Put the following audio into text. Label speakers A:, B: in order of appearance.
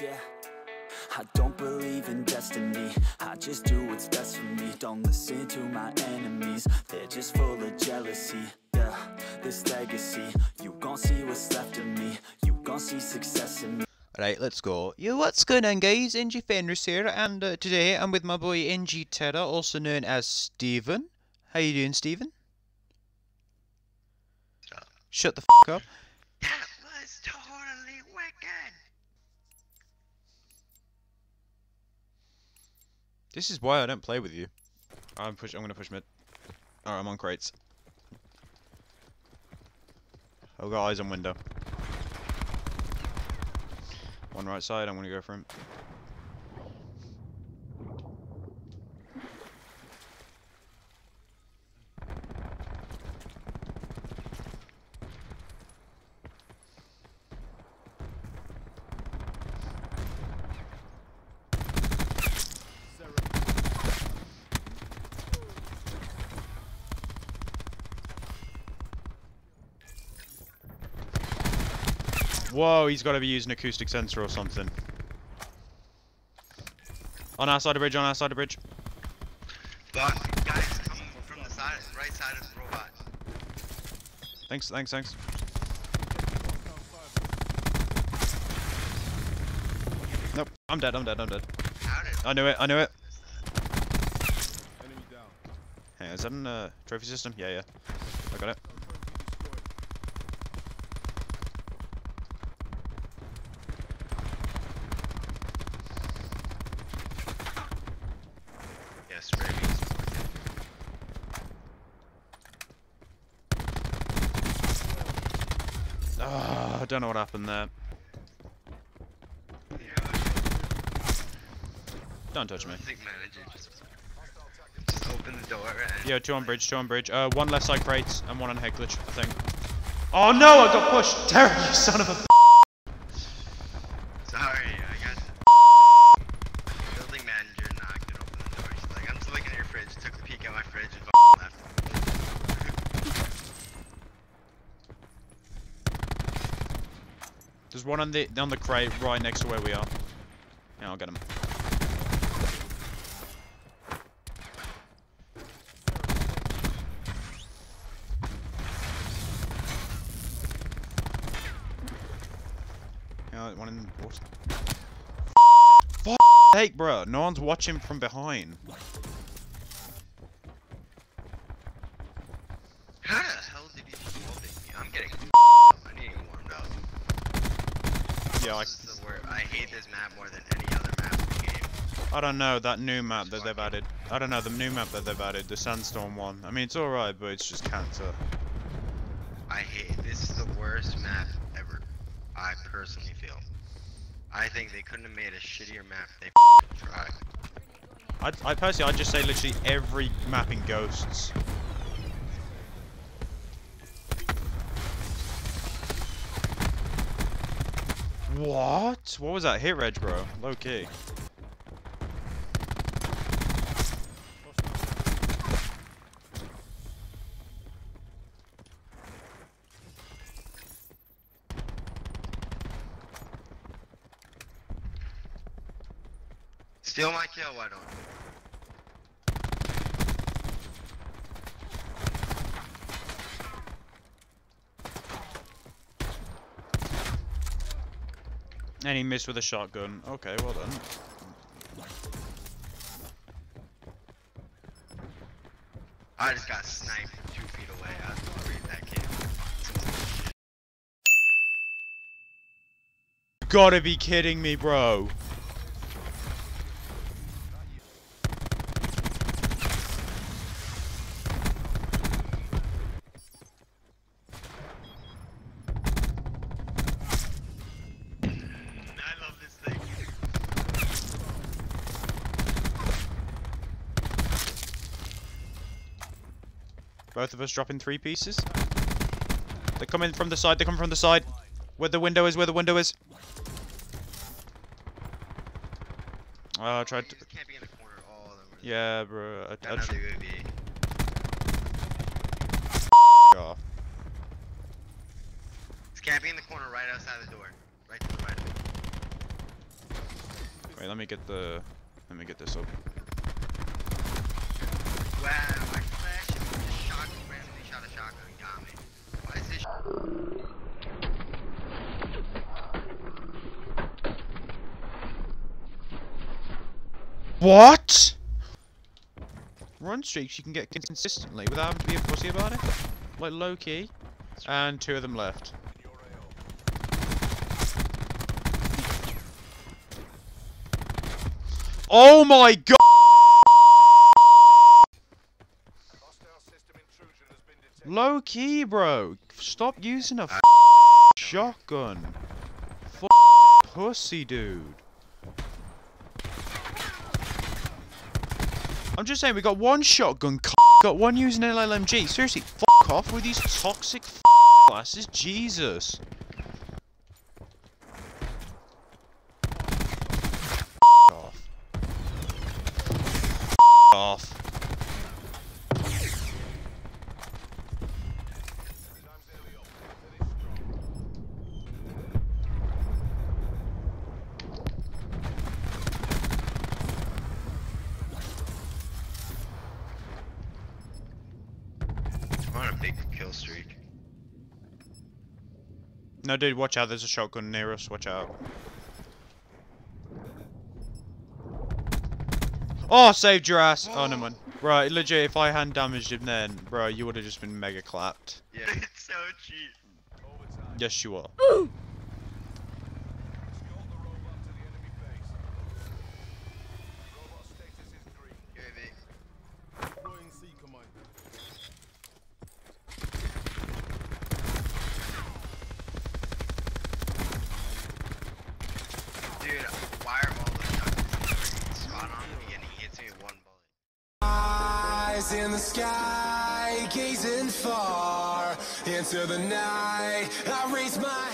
A: Yeah. I don't believe in destiny. I just do what's best for me. Don't listen to my enemies. They're just full of jealousy. Yeah. This legacy. You gon' see what's left of me. You gon' see success in me.
B: Right, let's go. Yo, what's going on, guys? NG Fenris here, and uh, today I'm with my boy NG Terra, also known as Steven. How you doing, Steven? Shut the f up. This is why I don't play with you. I'm push. I'm gonna push mid. Alright, I'm on crates. I've got eyes on window. One right side. I'm gonna go for him. Whoa, he's got to be using an acoustic sensor or something. On our side of the bridge, on our side of bridge.
C: But guys coming from the side, right side of the robot.
B: Thanks, thanks, thanks. Nope, I'm dead, I'm dead, I'm dead. I knew it, I knew it.
C: miss that?
D: Enemy down.
B: Hey, is that in uh, trophy system? Yeah, yeah. I got it. I don't know what happened there. Don't touch me.
C: Think manager just, just open the door and
B: Yeah, two on bridge, two on bridge. Uh, one left side crates and one on head glitch, I think. Oh no, I got pushed! Terry, you son of a
C: sorry, I got building manager knocked and opened the door. She's like, I'm just looking at your fridge. Took a peek at my fridge and left.
B: One on the on the crate right next to where we are. Yeah, I'll get him. Yeah, one in what's Fuck sake, bro. No one's watching from behind.
C: How the hell did he open me? I'm getting I need to get warmed up.
B: Yeah, I,
C: This is the. I hate this map more than any other map in the game.
B: I don't know that new map that they've added. I don't know the new map that they've added, the Sandstorm one. I mean, it's alright, but it's just cancer.
C: I hate this is the worst map ever. I personally feel. I think they couldn't have made a shittier map. They tried.
B: I, I personally, I'd just say literally every map in Ghosts. What? What was that hit reg, bro? Low key.
C: Steal my kill, why don't you?
B: And he missed with a shotgun. Okay, well done.
C: I just got sniped two feet away. I was gonna read that kid.
B: Gotta be kidding me, bro.
C: I love this thing.
B: Both of us dropping three pieces. They're coming from the side. They come from the side. Where the window is. Where the window is. Oh, I tried to.
C: Just camping in the corner. All of them. were-
B: Yeah, bro. I, I
C: Another
B: tried.
C: UAV.
B: off.
C: It's camping in the corner right outside the door. Right to the right of it.
B: Wait, let me get the. Let me get this open.
C: Wow,
B: What? Run streaks you can get consistently without having to be a pussy about it. Like low key. And two of them left. Oh my god! Low key, bro. Stop using a shotgun. F pussy, dude. I'm just saying, we got one shotgun, got one using an LMG. Seriously, off with these toxic classes. Jesus. off. off.
C: I'm on a big kill streak.
B: No, dude, watch out. There's a shotgun near us. Watch out. Oh, saved your ass. Oh, no, man. Right, legit, if I hand damaged him then, bro, you would have just been mega clapped.
C: Yeah, it's so cheap.
B: Yes, you are.
C: Dude, spot on he hits me one bullet?
D: Eyes in the sky, gazing far into the night. I raise my